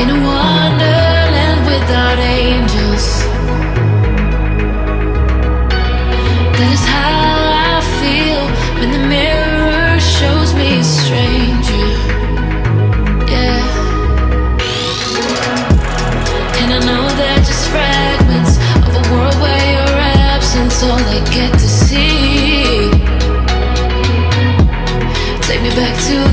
in a wonderland without angels. That is how I feel when the mirror shows me a stranger. Yeah. And I know they're just fragments of a world where your absence all I get to see. Take me back to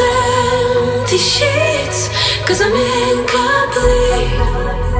empty sheets. Cause I'm incomplete.